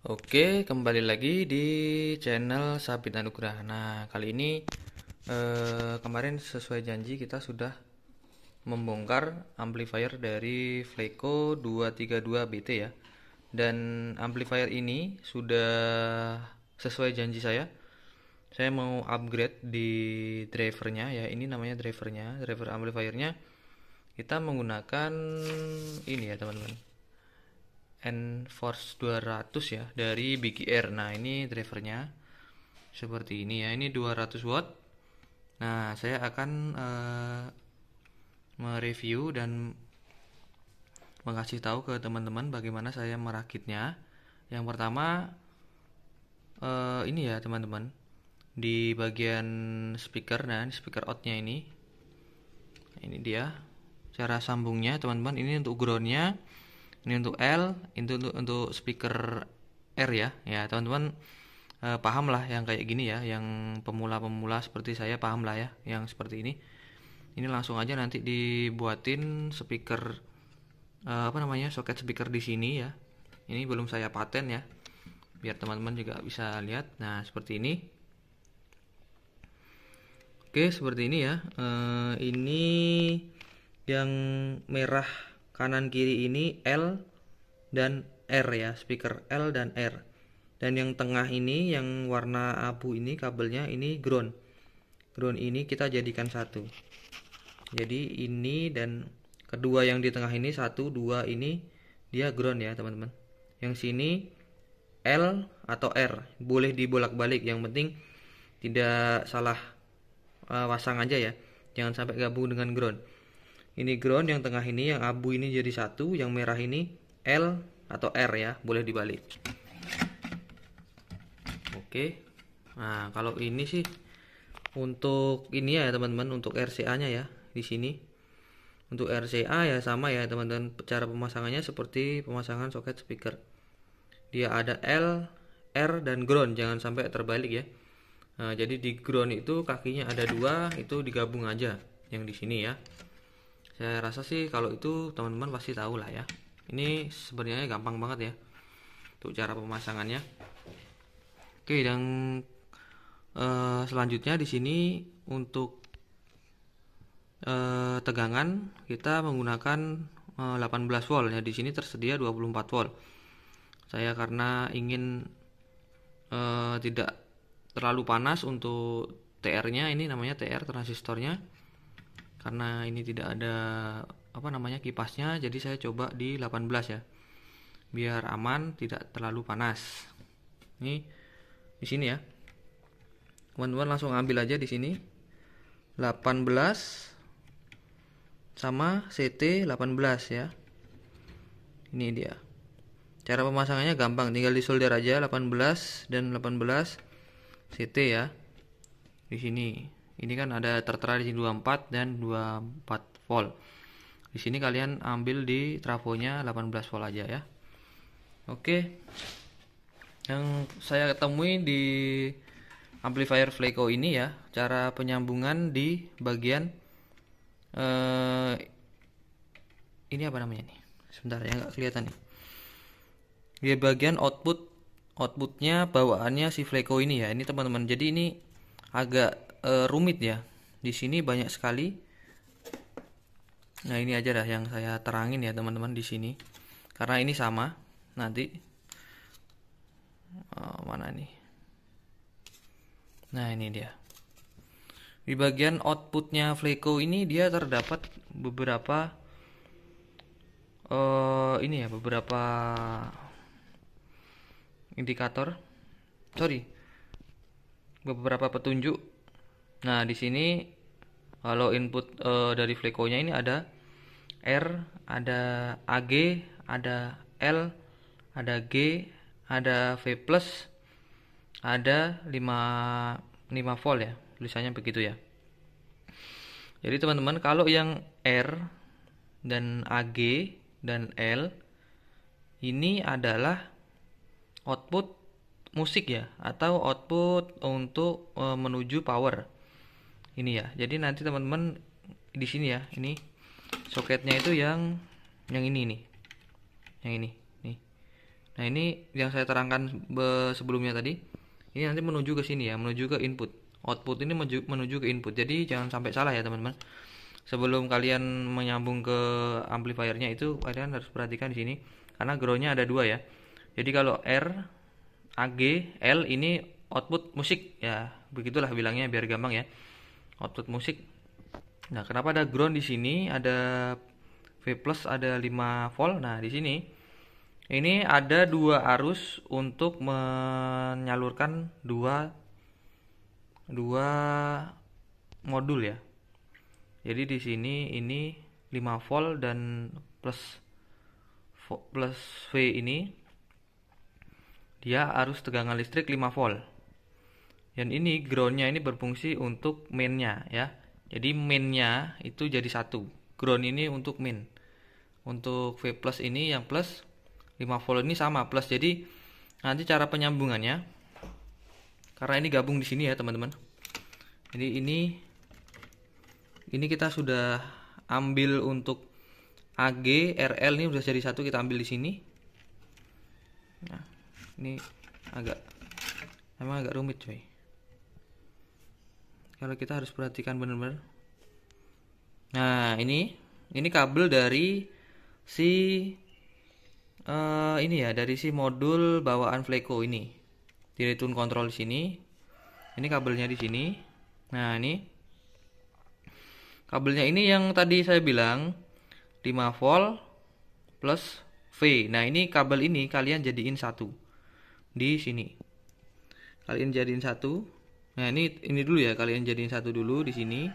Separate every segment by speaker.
Speaker 1: Oke, kembali lagi di channel Sabit Anugrah. Nah, kali ini eh, kemarin sesuai janji kita sudah membongkar amplifier dari Fleco 232BT ya. Dan amplifier ini sudah sesuai janji saya. Saya mau upgrade di drivernya ya. Ini namanya drivernya, driver amplifiernya. Kita menggunakan ini ya, teman-teman Enforce 200 ya dari BGR. Nah, ini drivernya seperti ini ya. Ini 200 watt. Nah, saya akan uh, mereview dan mengasih tahu ke teman-teman bagaimana saya merakitnya. Yang pertama uh, ini ya, teman-teman. Di bagian speaker nah, speaker outnya ini. Ini dia cara sambungnya, teman-teman. Ini untuk groundnya ini untuk L itu untuk untuk speaker R ya. Ya teman-teman eh, paham lah yang kayak gini ya. Yang pemula-pemula seperti saya paham lah ya yang seperti ini. Ini langsung aja nanti dibuatin speaker eh, apa namanya soket speaker di sini ya. Ini belum saya paten ya biar teman-teman juga bisa lihat. Nah seperti ini. Oke seperti ini ya. Eh, ini yang merah kanan kiri ini L dan R ya speaker L dan R. Dan yang tengah ini yang warna abu ini kabelnya ini ground. Ground ini kita jadikan satu. Jadi ini dan kedua yang di tengah ini satu dua ini dia ground ya teman-teman. Yang sini L atau R boleh dibolak-balik. Yang penting tidak salah pasang aja ya. Jangan sampai gabung dengan ground ini ground yang tengah ini yang abu ini jadi satu yang merah ini L atau R ya boleh dibalik. Oke. Nah kalau ini sih untuk ini ya teman-teman untuk RCA nya ya di sini. Untuk RCA ya sama ya teman-teman cara pemasangannya seperti pemasangan soket speaker. Dia ada L R dan ground jangan sampai terbalik ya. Nah, jadi di ground itu kakinya ada dua itu digabung aja yang di sini ya saya rasa sih kalau itu teman-teman pasti tahu lah ya. Ini sebenarnya gampang banget ya untuk cara pemasangannya. Oke dan uh, selanjutnya di sini untuk uh, tegangan kita menggunakan uh, 18 volt ya. Di sini tersedia 24 volt. Saya karena ingin uh, tidak terlalu panas untuk TR-nya ini namanya TR transistornya karena ini tidak ada apa namanya kipasnya jadi saya coba di 18 ya. Biar aman tidak terlalu panas. Ini di sini ya. Teman-teman langsung ambil aja di sini. 18 sama CT 18 ya. Ini dia. Cara pemasangannya gampang tinggal disolder aja 18 dan 18 CT ya. Di sini ini kan ada tertera di sini 24 dan 24 volt. Di sini kalian ambil di trafonya 18 volt aja ya. Oke. Yang saya temui di amplifier Fleco ini ya cara penyambungan di bagian eh, ini apa namanya nih? Sebentar ya nggak kelihatan nih. Di bagian output outputnya bawaannya si Fleco ini ya ini teman-teman. Jadi ini agak e, rumit ya. Di sini banyak sekali. Nah, ini aja dah yang saya terangin ya, teman-teman di sini. Karena ini sama nanti oh, mana nih? Nah, ini dia. Di bagian outputnya Fleco ini dia terdapat beberapa uh, ini ya, beberapa indikator. Sorry. Beberapa petunjuk Nah, di sini kalau input uh, dari Fleco-nya ini ada R, ada AG, ada L, ada G, ada V+, ada 5 5 volt ya. Tulisannya begitu ya. Jadi teman-teman, kalau yang R dan AG dan L ini adalah output musik ya atau output untuk e, menuju power ini ya jadi nanti teman-teman di sini ya ini soketnya itu yang yang ini nih yang ini nih Nah, ini yang saya terangkan sebelumnya tadi. Ini nanti menuju ke sini ya, menuju ke input. Output ini menuju, menuju ke input. Jadi jangan sampai salah ya, teman-teman. Sebelum kalian menyambung ke amplifiernya itu kalian harus perhatikan di sini karena groundnya ada dua ya. Jadi kalau R, AG, L ini output musik ya, begitulah bilangnya biar gampang ya. Output musik. Nah, kenapa ada ground di sini? Ada V plus ada 5 volt. Nah, di sini ini ada dua arus untuk menyalurkan dua dua modul ya. Jadi di sini ini 5 volt dan plus plus V ini dia arus tegangan listrik 5 volt. Dan ini groundnya ini berfungsi untuk mainnya ya. Jadi mainnya itu jadi satu. Ground ini untuk min untuk V plus ini yang plus 5 volt ini sama plus. Jadi nanti cara penyambungannya karena ini gabung di sini ya teman-teman. Jadi ini ini kita sudah ambil untuk AG RL ini sudah jadi satu kita ambil di sini. Nah ini agak emang agak rumit coy kalau kita harus perhatikan benar-benar Nah, ini ini kabel dari si uh, ini ya, dari si modul bawaan Fleco ini. Di return control di sini. Ini kabelnya di sini. Nah, ini kabelnya ini yang tadi saya bilang 5 volt plus V. Nah, ini kabel ini kalian jadiin satu di sini. Kalian jadiin satu. Nah, ini ini dulu ya, kalian jadiin satu dulu di sini.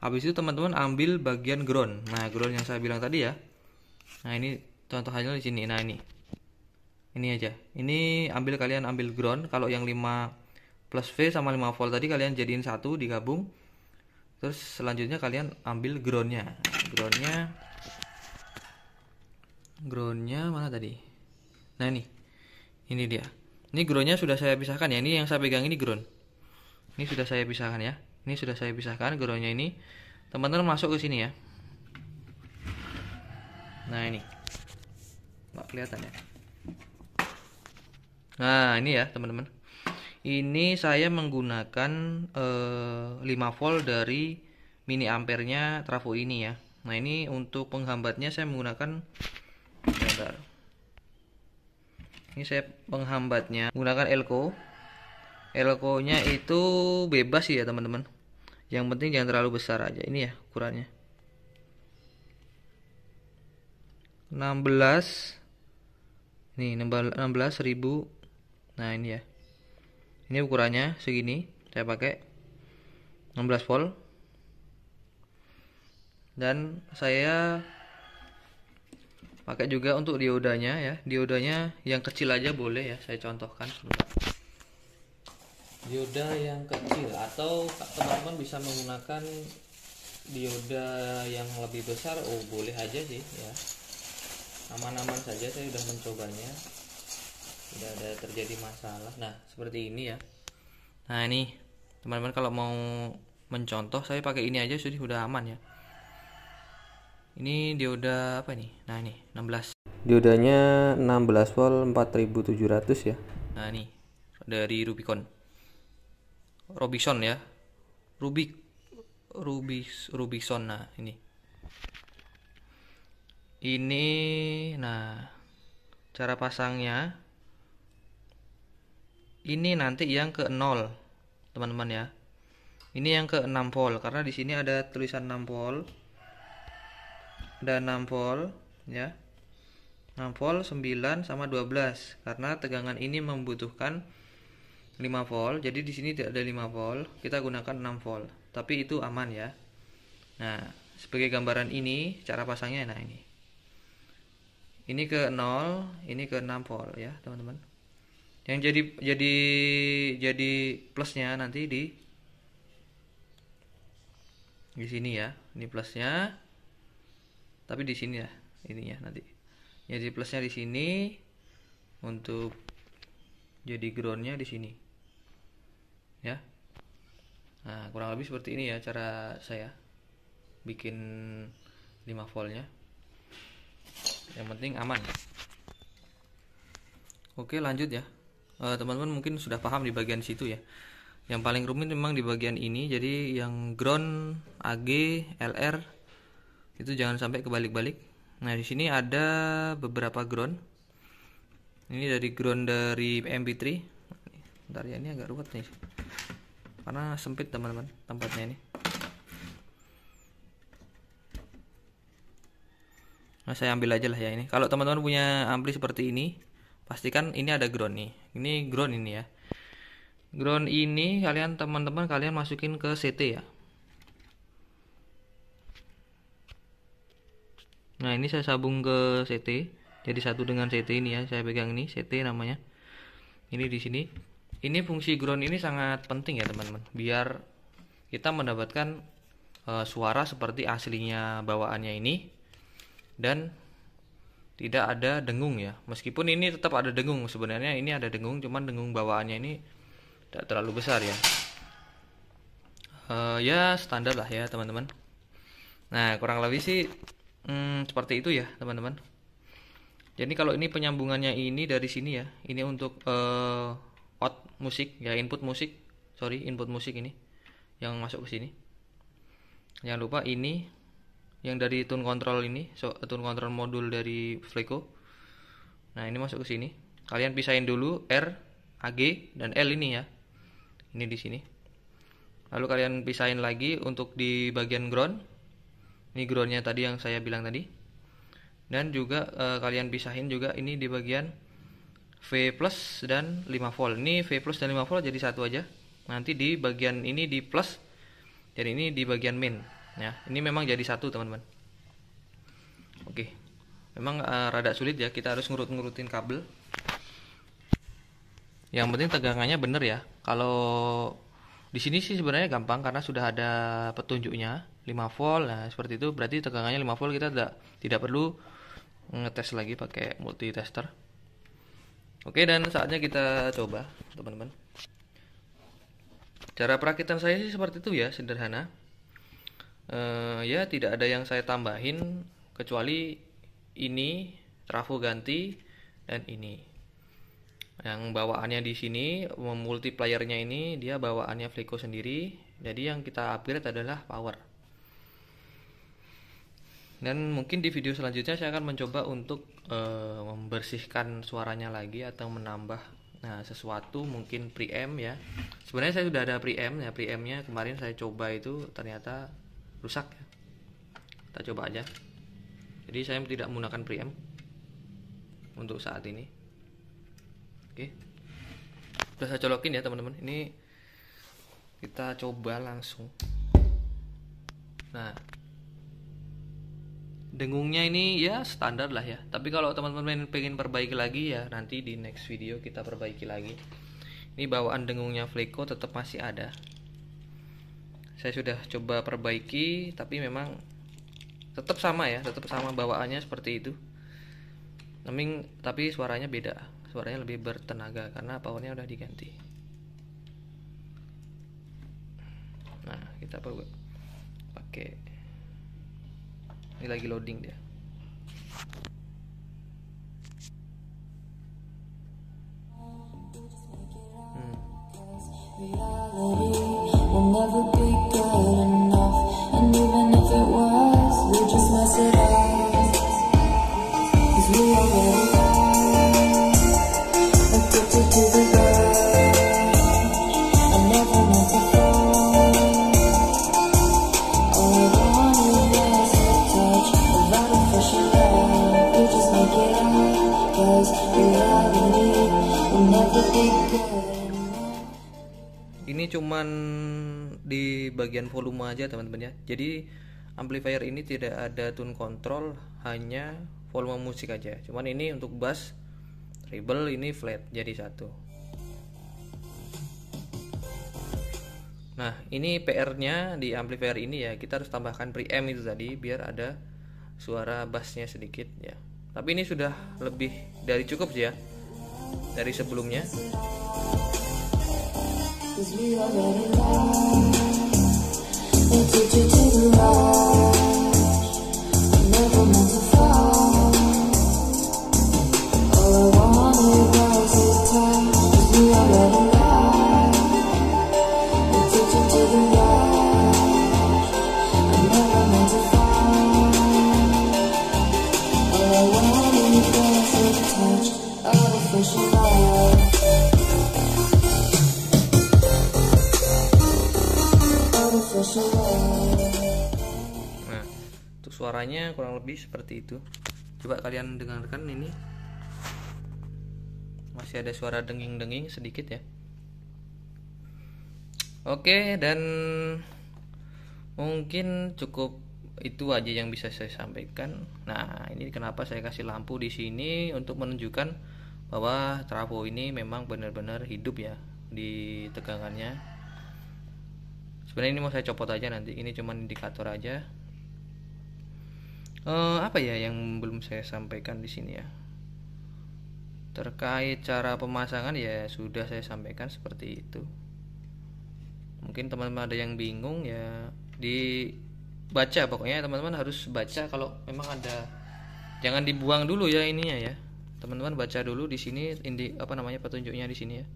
Speaker 1: Habis itu teman-teman ambil bagian ground. Nah ground yang saya bilang tadi ya. Nah ini contoh contohnya di sini. Nah ini. Ini aja. Ini ambil kalian ambil ground. Kalau yang 5 plus V sama 5 volt tadi kalian jadiin satu digabung. Terus selanjutnya kalian ambil groundnya. Groundnya. Groundnya mana tadi? Nah ini. Ini dia. Ini groundnya sudah saya pisahkan ya. Ini yang saya pegang ini ground ini sudah saya pisahkan ya. Ini sudah saya pisahkan groundnya ini. Teman-teman masuk ke sini ya. Nah ini. Nggak kelihatan ya. Nah ini ya teman-teman. Ini saya menggunakan eh, 5 volt dari mini ampernya trafo ini ya. Nah ini untuk penghambatnya saya menggunakan bentar. Ini saya penghambatnya menggunakan elko elko nya itu bebas ya teman-teman. Yang penting jangan terlalu besar aja ini ya ukurannya. 16 nih 16 ribu. Nah ini ya. Ini ukurannya segini saya pakai 16 volt. Dan saya pakai juga untuk diodanya ya. Diodanya yang kecil aja boleh ya saya contohkan sebentar dioda yang kecil atau teman-teman bisa menggunakan dioda yang lebih besar oh boleh aja sih ya. Aman-aman saja saya sudah mencobanya. Tidak ada terjadi masalah. Nah seperti ini ya. Nah ini teman-teman kalau mau mencontoh saya pakai ini aja sudah sudah aman ya. Ini dioda apa nih nah ini 16 diodanya 16 volt 4700 ya. Nah ini dari Rubicon Robinson ya. Rubik Rubis Rubikson nah ini. Ini nah cara pasangnya. Ini nanti yang ke 0 teman-teman ya. Ini yang ke 6 volt karena di sini ada tulisan 6 volt. Ada 6 volt ya. 6 volt 9 sama 12 karena tegangan ini membutuhkan 5 volt. Jadi di sini tidak ada 5 volt kita gunakan 6 volt. Tapi itu aman ya. Nah sebagai gambaran ini cara pasangnya nah ini. Ini ke 0 ini ke 6 volt ya teman-teman. Yang jadi jadi jadi plusnya nanti di di sini ya. Ini plusnya. Tapi di sini ya ininya nanti. Jadi plusnya di sini untuk jadi groundnya di sini ya. Nah kurang lebih seperti ini ya cara saya bikin 5 voltnya. Yang penting aman. Oke lanjut ya. Eh, teman-teman mungkin sudah paham di bagian situ ya. Yang paling rumit memang di bagian ini. Jadi yang ground AG LR itu jangan sampai kebalik-balik. Nah di sini ada beberapa ground. Ini dari ground dari MP3 bentar ya ini agak ruwet nih. Karena sempit teman-teman tempatnya ini. Nah saya ambil aja lah ya ini. Kalau teman-teman punya ampli seperti ini pastikan ini ada ground nih. Ini ground ini ya. Ground ini kalian teman-teman kalian masukin ke CT ya. Nah ini saya sambung ke CT jadi satu dengan CT ini ya saya pegang ini CT namanya. Ini di sini ini fungsi ground ini sangat penting ya teman-teman. Biar kita mendapatkan uh, suara seperti aslinya bawaannya ini dan tidak ada dengung ya. Meskipun ini tetap ada dengung sebenarnya ini ada dengung cuman dengung bawaannya ini tidak terlalu besar ya. Uh, ya standar lah ya teman-teman. Nah kurang lebih sih hmm, seperti itu ya teman-teman. Jadi kalau ini penyambungannya ini dari sini ya ini untuk uh, out musik ya input musik sorry input musik ini yang masuk ke sini. Jangan lupa ini yang dari tune control ini so, tune control modul dari Fleco nah ini masuk ke sini. Kalian pisahin dulu R AG dan L ini ya. Ini di sini. Lalu kalian pisahin lagi untuk di bagian ground. Ini groundnya tadi yang saya bilang tadi. Dan juga e, kalian pisahin juga ini di bagian V plus dan 5 volt. Ini V plus dan 5 volt jadi satu aja. Nanti di bagian ini di plus jadi ini di bagian main ya. Ini memang jadi satu teman-teman. Oke. Memang uh, rada sulit ya kita harus ngurut-ngurutin kabel. Yang penting tegangannya bener ya. Kalau di sini sih sebenarnya gampang karena sudah ada petunjuknya 5 volt. Nah seperti itu berarti tegangannya 5 volt kita tidak tidak perlu ngetes lagi pakai multi tester oke dan saatnya kita coba teman-teman. Cara perakitan saya sih seperti itu ya sederhana. Uh, ya tidak ada yang saya tambahin kecuali ini trafo ganti dan ini. Yang bawaannya di sini multiplayernya ini dia bawaannya Fleco sendiri. Jadi yang kita upgrade adalah power dan mungkin di video selanjutnya saya akan mencoba untuk uh, membersihkan suaranya lagi atau menambah nah sesuatu mungkin preamp ya. Sebenarnya saya sudah ada preamp ya preampnya kemarin saya coba itu ternyata rusak ya. Kita coba aja. Jadi saya tidak menggunakan preamp untuk saat ini. Oke. Sudah saya colokin ya teman-teman. Ini kita coba langsung. Nah dengungnya ini ya standar lah ya. Tapi kalau teman-teman pengen perbaiki lagi ya nanti di next video kita perbaiki lagi. Ini bawaan dengungnya Fleco tetap masih ada. Saya sudah coba perbaiki tapi memang tetap sama ya tetap sama bawaannya seperti itu. Tapi tapi suaranya beda. Suaranya lebih bertenaga karena powernya udah diganti. Nah kita pakai ini lagi loading dia ini cuman di bagian volume aja teman-teman ya. Jadi amplifier ini tidak ada tune control hanya volume musik aja. Cuman ini untuk bass treble ini flat jadi satu. Nah ini PR nya di amplifier ini ya. Kita harus tambahkan preamp itu tadi biar ada suara bassnya sedikit ya. Tapi ini sudah lebih dari cukup ya dari sebelumnya Cause we are running. They you to the. I'm never meant to fall. All I. Cause we are. They
Speaker 2: you to the. I'm never meant to fall. All I touch.
Speaker 1: Suaranya kurang lebih seperti itu. Coba kalian dengarkan ini. Masih ada suara denging-denging sedikit ya. Oke, dan mungkin cukup itu aja yang bisa saya sampaikan. Nah, ini kenapa saya kasih lampu di sini untuk menunjukkan bahwa trafo ini memang benar-benar hidup ya di tegangannya sebenarnya ini mau saya copot aja nanti ini cuma indikator aja uh, apa ya yang belum saya sampaikan di sini ya? Terkait cara pemasangan ya sudah saya sampaikan seperti itu. Mungkin teman-teman ada yang bingung ya dibaca pokoknya teman-teman harus baca kalau memang ada jangan dibuang dulu ya ininya ya. Teman-teman baca dulu di sini indi apa namanya petunjuknya di sini ya.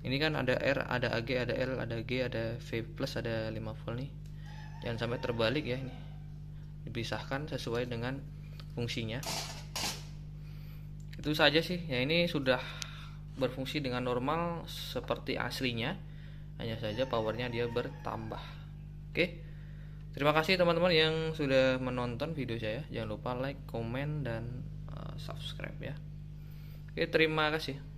Speaker 1: Ini kan ada R ada AG ada L ada G ada V plus ada 5 volt nih. Jangan sampai terbalik ya ini dipisahkan sesuai dengan fungsinya. Itu saja sih. Ya ini sudah berfungsi dengan normal seperti aslinya. Hanya saja powernya dia bertambah. Oke. Terima kasih teman-teman yang sudah menonton video saya. Jangan lupa like comment dan uh, subscribe ya. Oke terima kasih